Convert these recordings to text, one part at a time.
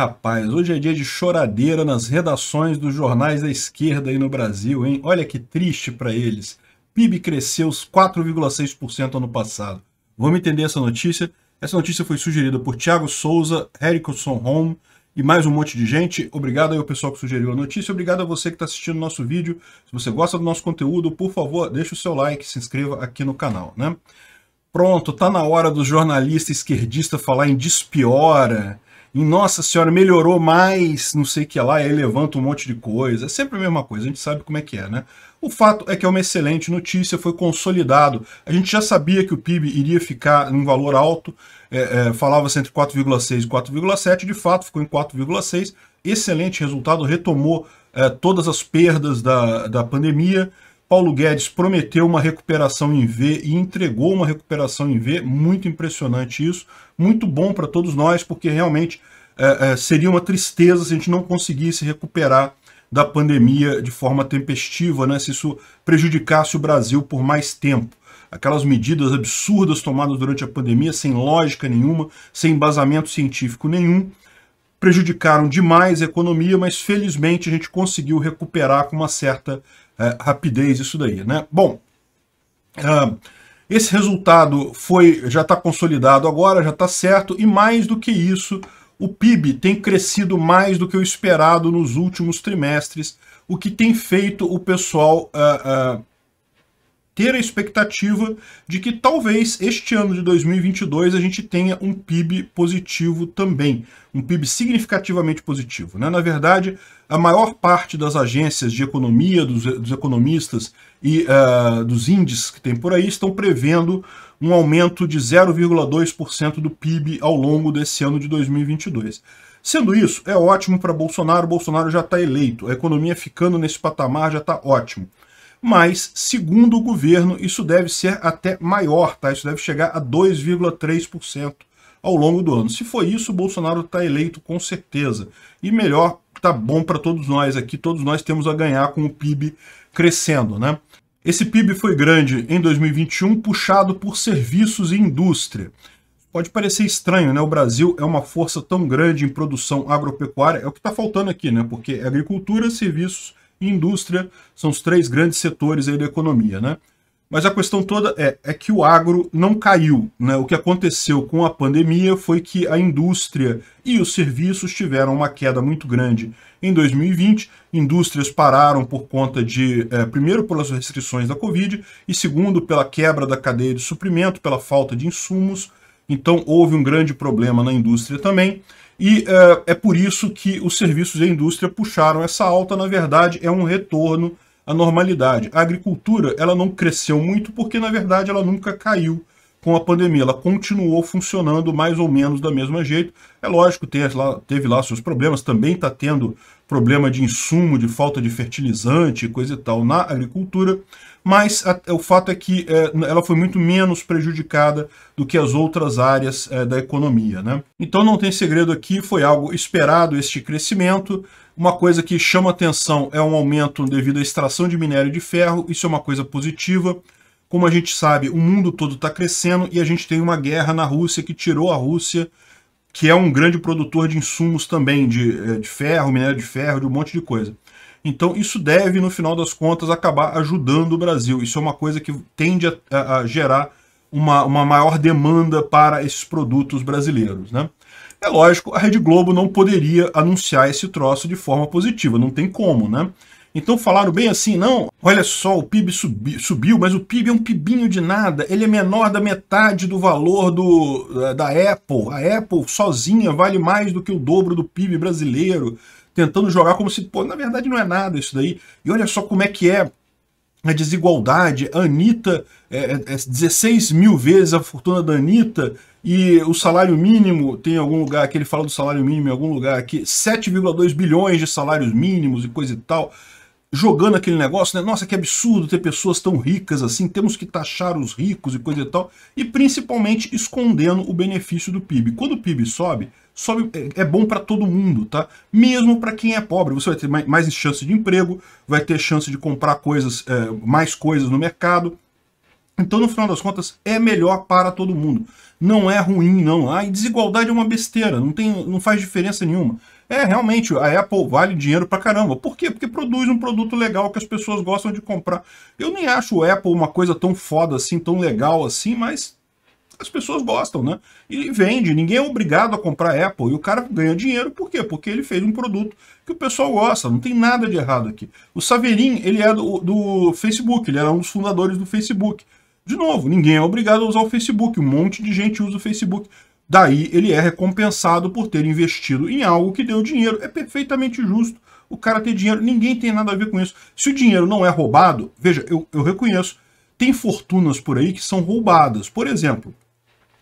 rapaz, hoje é dia de choradeira nas redações dos jornais da esquerda aí no Brasil, hein? Olha que triste para eles. PIB cresceu 4,6% ano passado. Vamos entender essa notícia? Essa notícia foi sugerida por Thiago Souza, Harrison Home e mais um monte de gente. Obrigado aí ao pessoal que sugeriu a notícia. Obrigado a você que está assistindo o nosso vídeo. Se você gosta do nosso conteúdo, por favor, deixe o seu like, se inscreva aqui no canal, né? Pronto, tá na hora do jornalista esquerdista falar em despiora, em Nossa Senhora, melhorou mais, não sei o que lá, aí levanta um monte de coisa. É sempre a mesma coisa, a gente sabe como é que é, né? O fato é que é uma excelente notícia, foi consolidado. A gente já sabia que o PIB iria ficar em valor alto, é, é, falava-se entre 4,6 e 4,7, de fato ficou em 4,6. Excelente resultado, retomou é, todas as perdas da, da pandemia. Paulo Guedes prometeu uma recuperação em V e entregou uma recuperação em V, muito impressionante isso, muito bom para todos nós, porque realmente é, é, seria uma tristeza se a gente não conseguisse recuperar da pandemia de forma tempestiva, né, se isso prejudicasse o Brasil por mais tempo. Aquelas medidas absurdas tomadas durante a pandemia, sem lógica nenhuma, sem embasamento científico nenhum, prejudicaram demais a economia, mas felizmente a gente conseguiu recuperar com uma certa é, rapidez isso daí, né? Bom, uh, esse resultado foi já está consolidado agora, já está certo, e mais do que isso, o PIB tem crescido mais do que o esperado nos últimos trimestres, o que tem feito o pessoal uh, uh, ter a expectativa de que talvez este ano de 2022 a gente tenha um PIB positivo também, um PIB significativamente positivo. Né? Na verdade, a maior parte das agências de economia, dos, dos economistas e uh, dos índices que tem por aí estão prevendo um aumento de 0,2% do PIB ao longo desse ano de 2022. Sendo isso, é ótimo para Bolsonaro, Bolsonaro já está eleito, a economia ficando nesse patamar já está ótimo mas, segundo o governo, isso deve ser até maior, tá? Isso deve chegar a 2,3% ao longo do ano. Se for isso, Bolsonaro está eleito com certeza. E melhor, tá bom para todos nós aqui, todos nós temos a ganhar com o PIB crescendo, né? Esse PIB foi grande em 2021, puxado por serviços e indústria. Pode parecer estranho, né? O Brasil é uma força tão grande em produção agropecuária, é o que está faltando aqui, né? Porque agricultura, serviços e indústria são os três grandes setores aí da economia, né? Mas a questão toda é, é que o agro não caiu. Né? O que aconteceu com a pandemia foi que a indústria e os serviços tiveram uma queda muito grande. Em 2020, indústrias pararam por conta de, é, primeiro, pelas restrições da Covid, e segundo, pela quebra da cadeia de suprimento, pela falta de insumos. Então, houve um grande problema na indústria também. E uh, é por isso que os serviços e a indústria puxaram essa alta, na verdade, é um retorno à normalidade. A agricultura ela não cresceu muito porque, na verdade, ela nunca caiu com a pandemia. Ela continuou funcionando mais ou menos da mesma jeito. É lógico, teve lá, teve lá seus problemas, também está tendo problema de insumo, de falta de fertilizante, coisa e tal na agricultura, mas a, o fato é que é, ela foi muito menos prejudicada do que as outras áreas é, da economia. Né? Então não tem segredo aqui, foi algo esperado este crescimento. Uma coisa que chama atenção é um aumento devido à extração de minério de ferro, isso é uma coisa positiva. Como a gente sabe, o mundo todo está crescendo e a gente tem uma guerra na Rússia que tirou a Rússia, que é um grande produtor de insumos também, de, é, de ferro, minério de ferro, de um monte de coisa. Então isso deve, no final das contas, acabar ajudando o Brasil. Isso é uma coisa que tende a, a, a gerar uma, uma maior demanda para esses produtos brasileiros. Né? É lógico, a Rede Globo não poderia anunciar esse troço de forma positiva, não tem como, né? Então falaram bem assim, não, olha só, o PIB subi, subiu, mas o PIB é um pibinho de nada, ele é menor da metade do valor do, da Apple. A Apple sozinha vale mais do que o dobro do PIB brasileiro tentando jogar como se, pô, na verdade não é nada isso daí. E olha só como é que é a desigualdade. A Anitta é, é 16 mil vezes a fortuna da Anitta e o salário mínimo, tem algum lugar que ele fala do salário mínimo em algum lugar aqui, 7,2 bilhões de salários mínimos e coisa e tal jogando aquele negócio, né? Nossa, que absurdo ter pessoas tão ricas assim, temos que taxar os ricos e coisa e tal, e principalmente escondendo o benefício do PIB. Quando o PIB sobe, sobe é, é bom para todo mundo, tá? Mesmo para quem é pobre, você vai ter mais, chance de emprego, vai ter chance de comprar coisas, é, mais coisas no mercado, Então, no final das contas, é melhor para todo mundo. Não é ruim, não. Ah, e desigualdade é uma besteira, não, tem, não faz diferença nenhuma. É, realmente, a Apple vale dinheiro pra caramba. Por quê? Porque produz um produto legal que as pessoas gostam de comprar. Eu nem acho o Apple uma coisa tão foda assim, tão legal assim, mas as pessoas gostam, né? E vende, ninguém é obrigado a comprar Apple. E o cara ganha dinheiro, por quê? Porque ele fez um produto que o pessoal gosta, não tem nada de errado aqui. O Saverin, ele é do, do Facebook, ele era um dos fundadores do Facebook. De novo, ninguém é obrigado a usar o Facebook, um monte de gente usa o Facebook. Daí ele é recompensado por ter investido em algo que deu dinheiro. É perfeitamente justo o cara ter dinheiro, ninguém tem nada a ver com isso. Se o dinheiro não é roubado, veja, eu, eu reconheço, tem fortunas por aí que são roubadas. Por exemplo,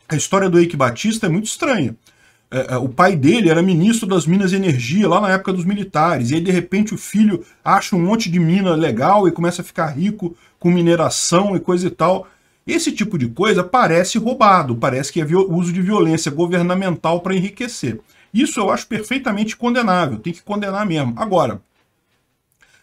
a história do Eike Batista é muito estranha. É, é, o pai dele era ministro das Minas de Energia lá na época dos militares, e aí de repente o filho acha um monte de mina legal e começa a ficar rico com mineração e coisa e tal. Esse tipo de coisa parece roubado, parece que é uso de violência governamental para enriquecer. Isso eu acho perfeitamente condenável, tem que condenar mesmo. Agora,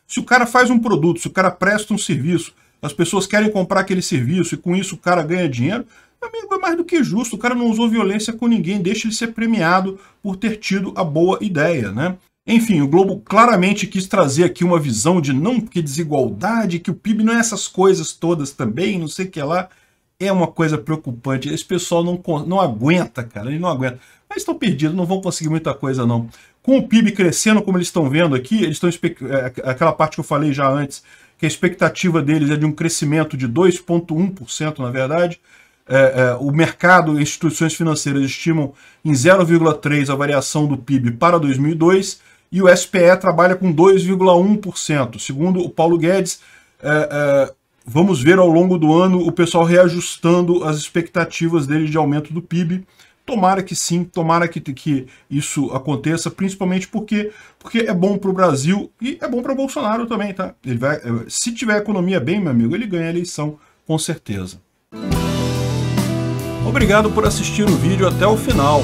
se o cara faz um produto, se o cara presta um serviço, as pessoas querem comprar aquele serviço e com isso o cara ganha dinheiro, amigo, é mais do que justo. O cara não usou violência com ninguém, deixa ele ser premiado por ter tido a boa ideia, né? Enfim, o Globo claramente quis trazer aqui uma visão de não que desigualdade, que o PIB não é essas coisas todas também, não sei o que lá. É uma coisa preocupante. Esse pessoal não, não aguenta, cara, ele não aguenta. Mas estão perdidos, não vão conseguir muita coisa, não. Com o PIB crescendo, como eles estão vendo aqui, eles estão é, aquela parte que eu falei já antes, que a expectativa deles é de um crescimento de 2,1%, na verdade. É, é, o mercado e instituições financeiras estimam em 0,3% a variação do PIB para 2002 e o SPE trabalha com 2,1%. Segundo o Paulo Guedes, é, é, vamos ver ao longo do ano o pessoal reajustando as expectativas dele de aumento do PIB. Tomara que sim, tomara que, que isso aconteça, principalmente porque, porque é bom para o Brasil e é bom para Bolsonaro também, tá? Ele vai, se tiver economia bem, meu amigo, ele ganha a eleição, com certeza. Obrigado por assistir o vídeo até o final.